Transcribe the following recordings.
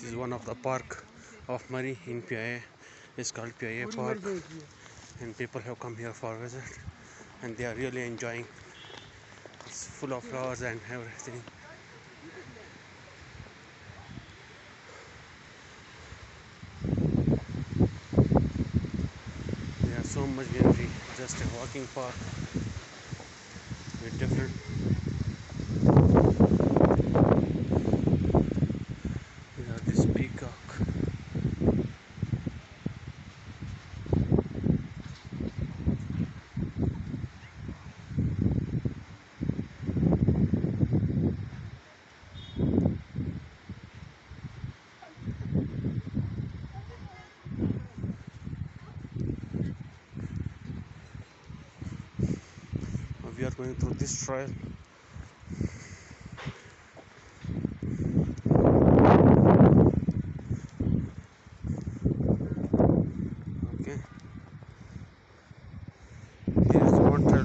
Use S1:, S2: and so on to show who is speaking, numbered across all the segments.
S1: This is one of the park of Murree in PIA. It's called PIA Park, and people have come here for a visit, and they are really enjoying. It's full of flowers and everything. There are so much greenery, just a walking park with different. There are this peacock. We are going through this trail. Okay. Here is one trail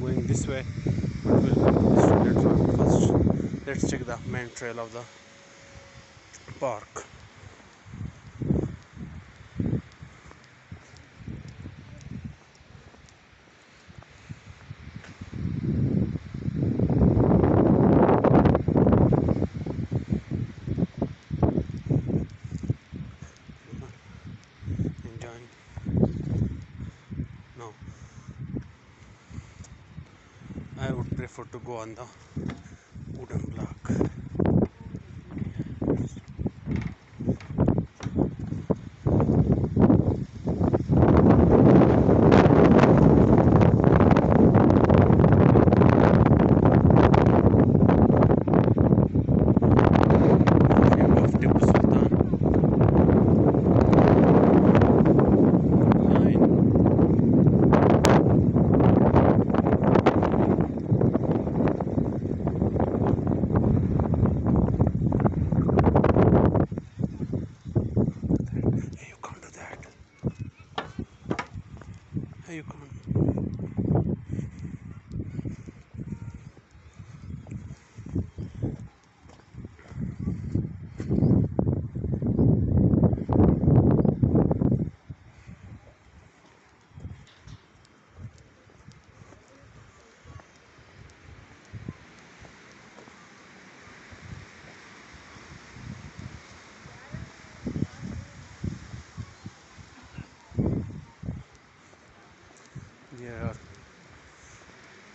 S1: going this way, but we'll go this way later. First, let's check the main trail of the park. To go on the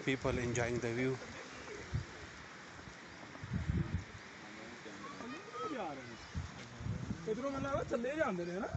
S1: people enjoying the view.
S2: ਇਧਰੋਂ ਮੈਨੂੰ ਲੱਗਦਾ ਥੱਲੇ ਜਾਂਦੇ ਨੇ ਹਨਾ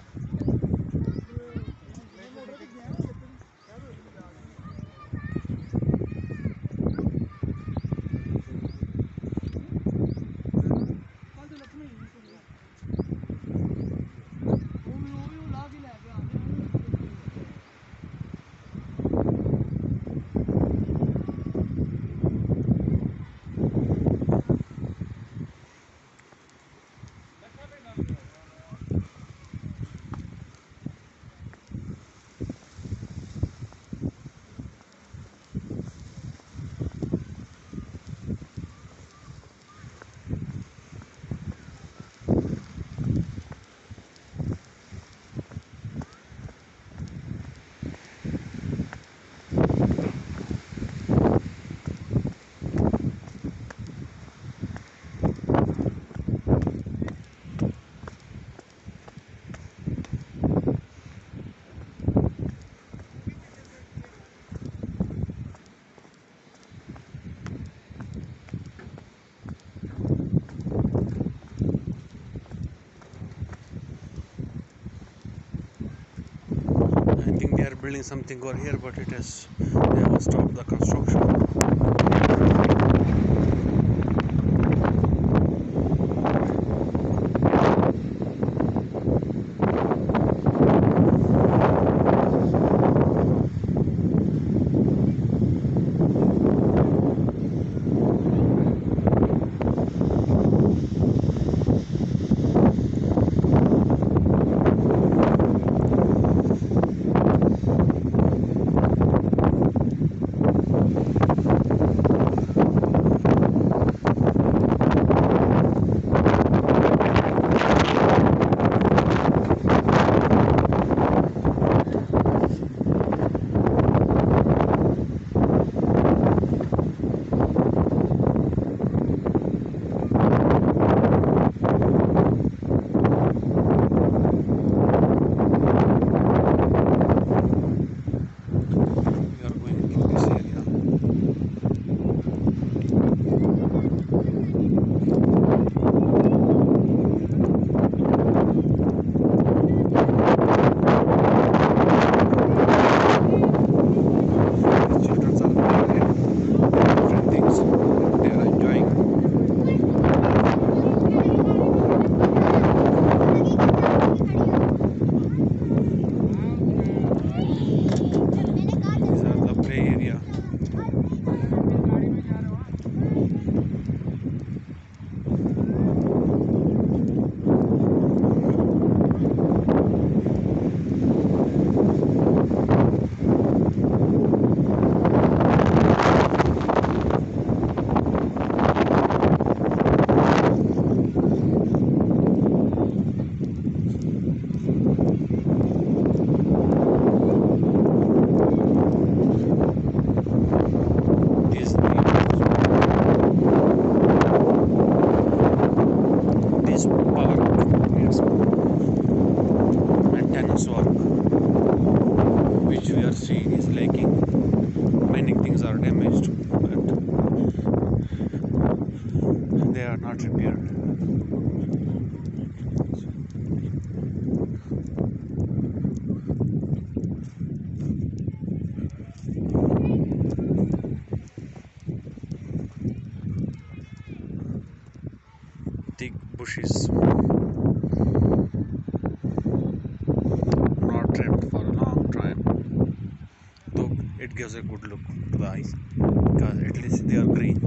S1: Building something over here, but it has they have stopped the construction. power. Yes. Maintenance work. Bushes, not trimmed for a long time. Though it gives a good look to the eyes, because at least they are green.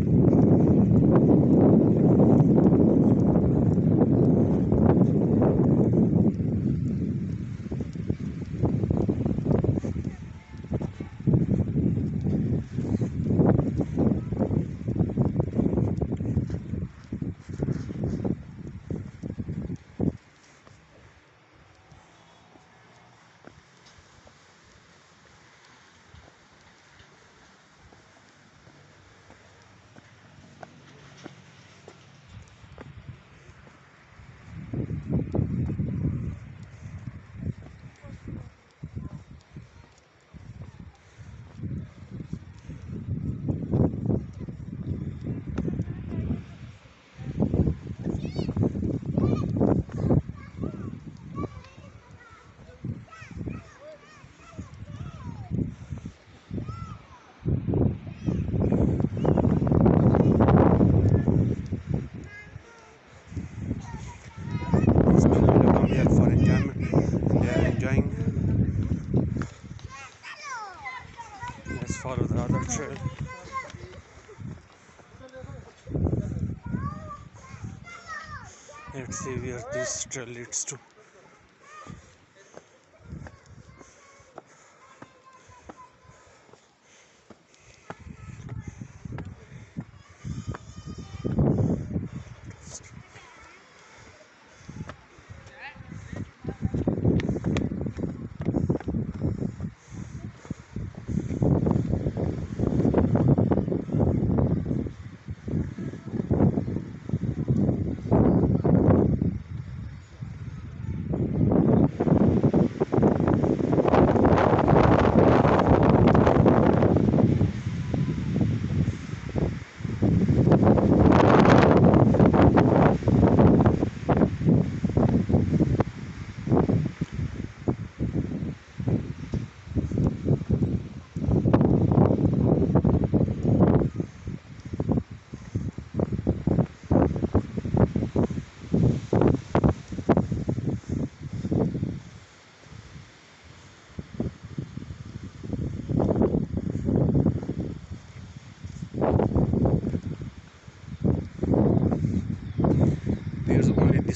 S1: These people have come here for enjoyment. They are enjoying. Let's follow the other trail. Let's see where this leads to.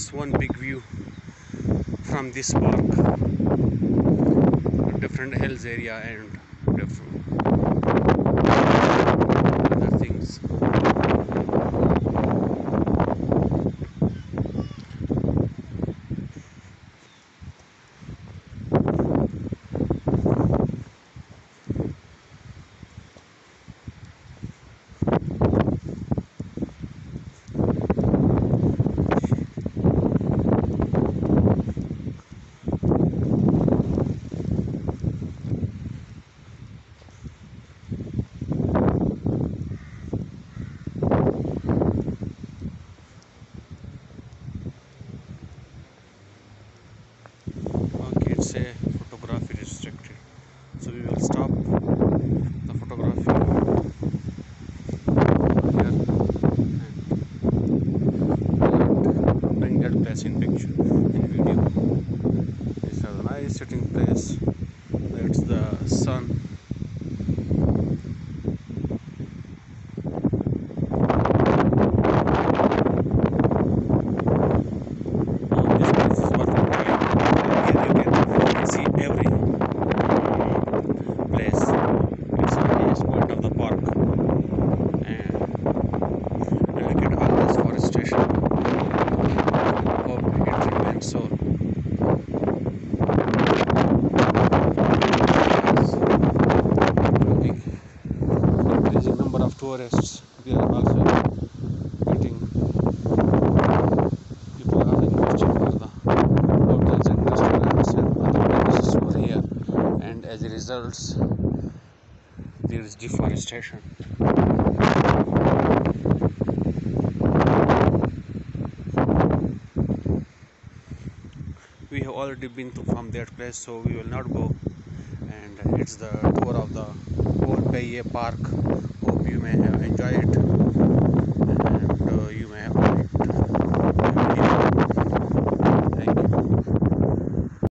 S1: This one big view from this park. Different hills area and different other things. 12 so. Increasing number of tourists. We are also getting people are requesting for the hotels and restaurants and other businesses over here and as a result there is deforestation we have already been to from that place so we will not go. And it's the tour of the whole PIA park. Hope you may have enjoyed it. And uh, you may have